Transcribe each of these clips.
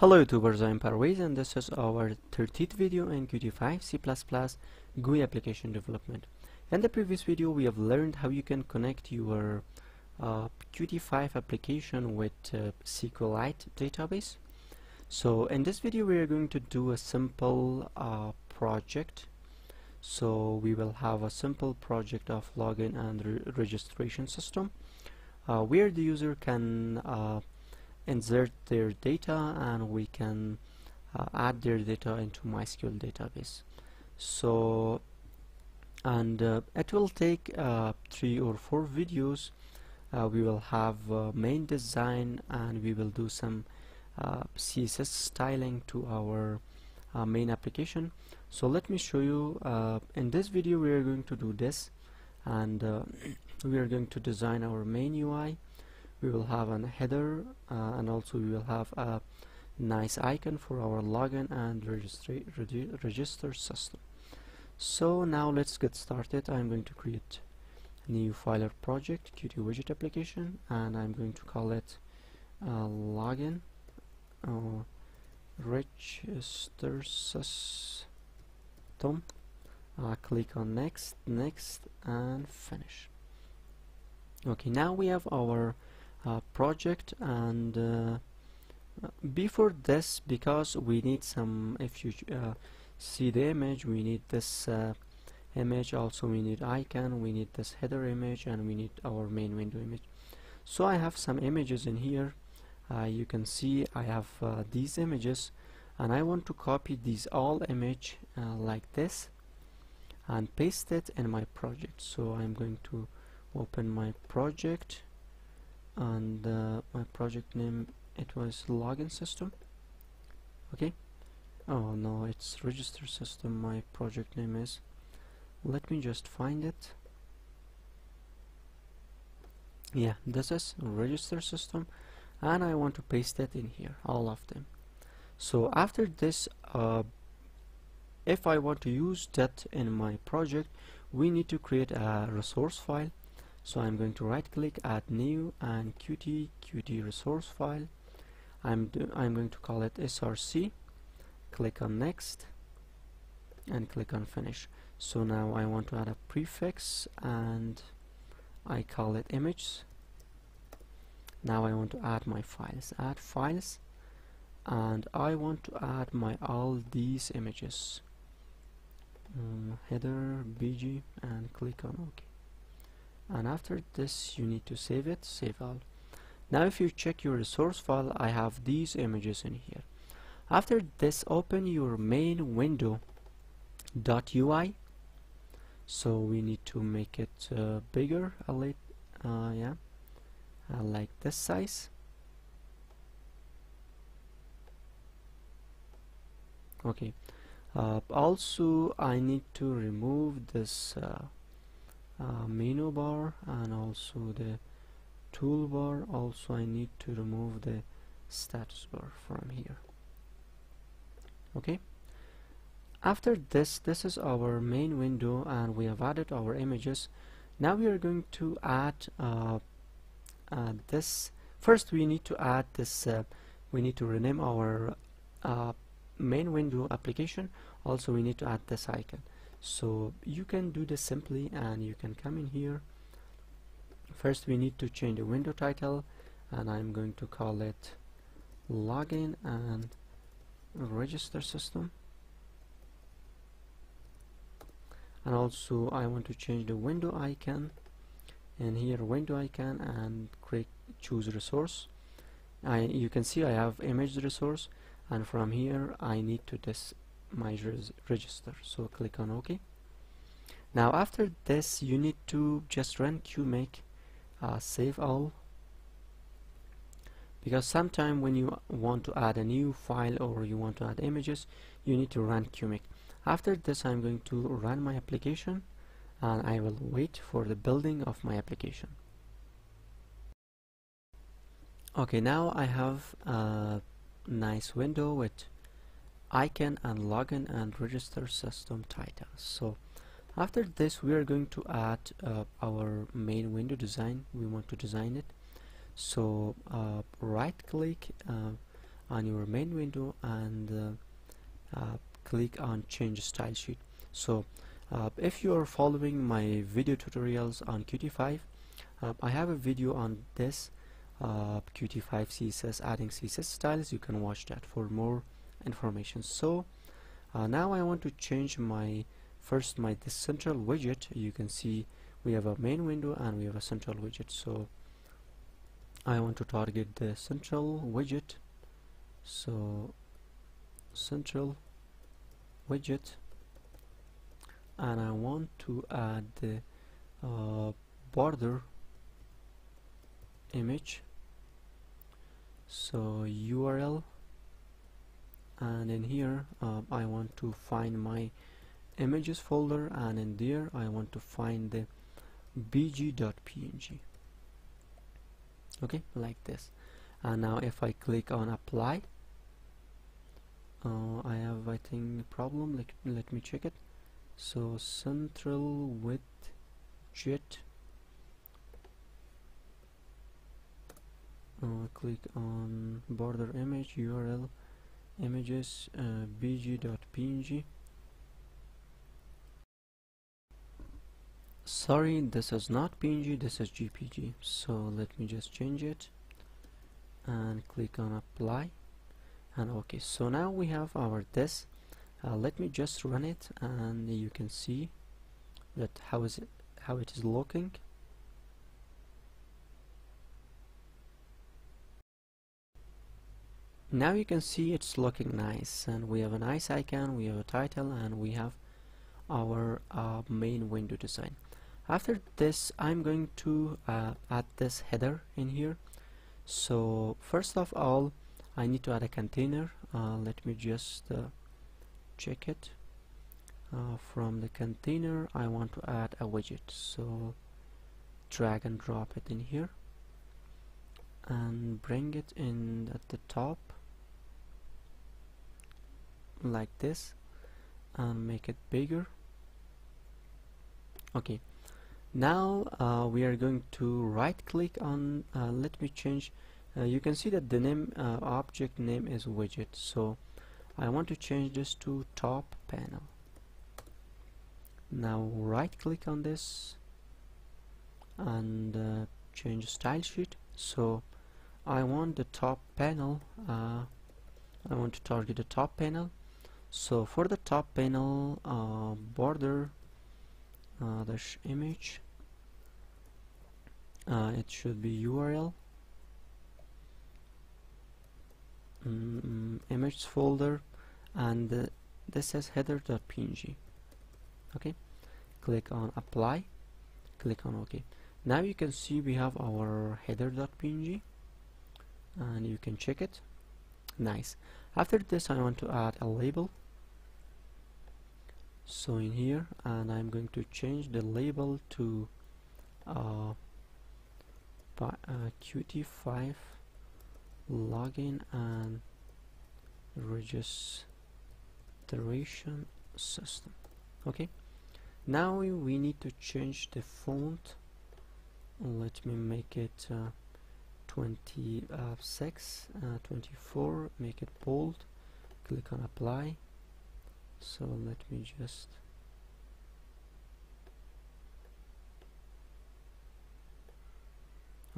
Hello YouTubers, I'm Parwiz and this is our 13th video in Qt5 C++ GUI application development. In the previous video we have learned how you can connect your uh, Qt5 application with uh, SQLite database. So in this video we are going to do a simple uh, project. So we will have a simple project of login and re registration system uh, where the user can uh, insert their data and we can uh, add their data into MySQL database. So and uh, it will take uh, three or four videos. Uh, we will have uh, main design and we will do some CSS styling to our main application. So let me show you in this video we are going to do this and we are going to design our main UI we will have a header uh, and also we will have a nice icon for our login and register system. So now let's get started. I'm going to create a new filer project Qt widget application and I'm going to call it uh, login uh, register system. Uh, click on next next and finish. Okay now we have our uh, project and uh, before this because we need some if you uh, see the image we need this uh, image. Also we need icon we need this header image and we need our main window image. So I have some images in here. Uh, you can see I have uh, these images and I want to copy these all image like this and paste it in my project. So I'm going to open my project and uh, my project name it was login system. Okay? Oh no it's register system. My project name is let me just find it. Yeah this is register system and I want to paste that in here all of them. So after this uh, if I want to use that in my project we need to create a resource file so I'm going to right click add new and qt qt resource file. I'm I'm going to call it src click on next and click on finish. So now I want to add a prefix and I call it image now I want to add my files. Add files. And I want to add my all these images. Um, header bg and click on ok and after this you need to save it save all. Now if you check your resource file I have these images in here. After this open your main window dot UI so we need to make it uh, bigger a little uh, yeah uh, like this size. Okay. Uh, also I need to remove this uh, uh, menu bar and also the toolbar also I need to remove the status bar from here. Okay? After this this is our main window and we have added our images. Now we are going to add uh, uh, this. First we need to add this uh, we need to rename our uh, main window application. Also we need to add this icon so you can do this simply and you can come in here. First we need to change the window title and I'm going to call it login and register system. And also I want to change the window icon. And here window icon and click choose resource. I you can see I have image resource and from here I need to this my register. So click on OK. Now after this you need to just run qmake uh, save all. Because sometime when you want to add a new file or you want to add images you need to run qmake after this I'm going to run my application and I will wait for the building of my application. Okay now I have a nice window with icon and login and register system title so after this we are going to add uh, our main window design. We want to design it. So uh, right click uh, on your main window and uh, uh, click on change style sheet. So uh, if you are following my video tutorials on Qt5 uh, I have a video on this uh, Qt5 CSS adding CSS styles. You can watch that for more information. So uh, now I want to change my first my central widget. You can see we have a main window and we have a central widget. So I want to target the central widget. So central widget. And I want to add the uh, border image. So URL and in here uh, I want to find my images folder. And in there I want to find the bg.png okay like this. And now if I click on apply uh, I have I think problem. Let, let me check it. So central width jet uh, click on border image URL images uh, bg.png sorry this is not png this is jpg. So let me just change it and click on apply. And okay so now we have our test. Uh, let me just run it and you can see that how is it how it is looking now you can see it's looking nice and we have a nice icon we have a title and we have our uh, main window design. After this I'm going to uh, add this header in here. So first of all I need to add a container. Uh, let me just uh, check it. Uh, from the container I want to add a widget. So drag and drop it in here. And bring it in at the top like this and make it bigger. Okay now uh, we are going to right click on uh, let me change uh, you can see that the name uh, object name is widget so I want to change this to top panel. Now right click on this and uh, change style sheet. So I want the top panel uh, I want to target the top panel so for the top panel uh, border uh, dash image uh, it should be URL mm, image folder and uh, this says header.png okay? Click on apply. Click on OK now you can see we have our header.png and you can check it. Nice after this I want to add a label. So in here and I'm going to change the label to uh, uh, Qt5 login and registration system. Okay? Now we need to change the font. Let me make it uh, 26 uh, 24 make it bold click on apply. So let me just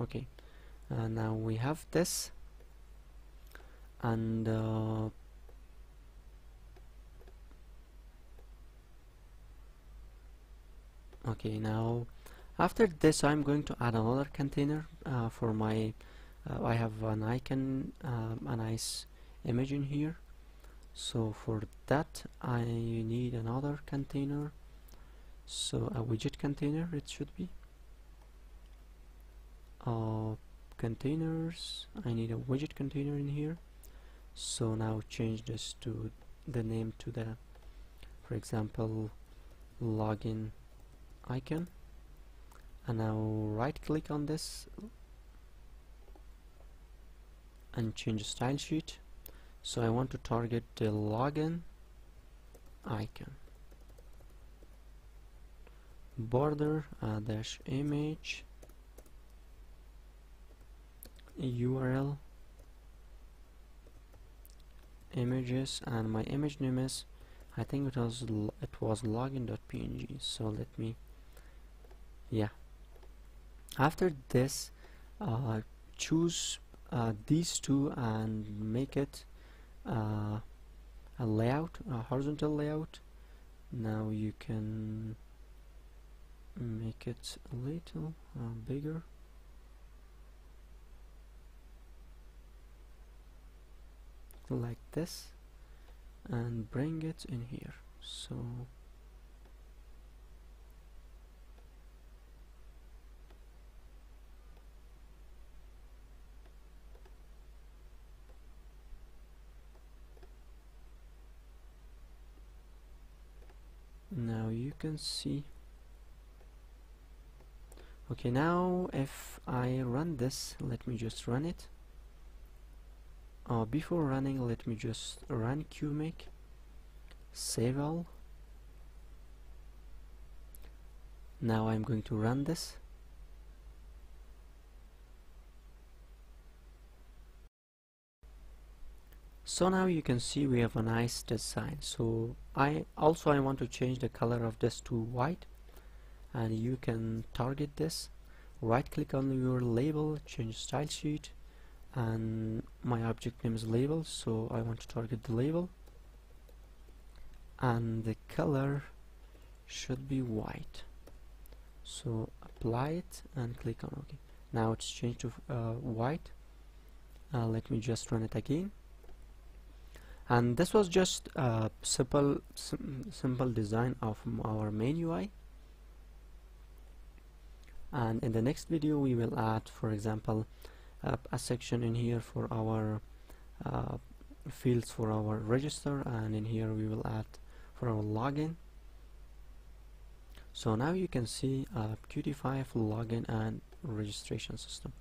okay uh, now we have this and uh, okay now after this I'm going to add another container uh, for my uh, I have an icon um, a nice image in here. So for that I need another container. So a widget container it should be. Uh, containers I need a widget container in here. So now change this to the name to the for example login icon and now right click on this and change style sheet. So I want to target the login icon. Border uh, dash image URL images and my image name is I think it was it was login.png so let me yeah after this uh, choose uh, these two and make it uh, a layout a horizontal layout. Now you can make it a little uh, bigger. Like this. And bring it in here. So now you can see. Okay now if I run this let me just run it. Uh, before running let me just run qmake save all now I'm going to run this so now you can see we have a nice design. So I also I want to change the color of this to white. And you can target this. Right click on your label change style sheet. And my object name is label so I want to target the label. And the color should be white. So apply it and click on OK. Now it's changed to uh, white. Uh, let me just run it again and this was just a simple sim simple design of our main UI and in the next video we will add for example uh, a section in here for our uh, fields for our register. And in here we will add for our login. So now you can see uh, Qt5 login and registration system.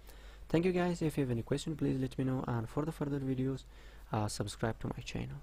Thank you guys. If you have any question please let me know. And for the further videos uh, subscribe to my channel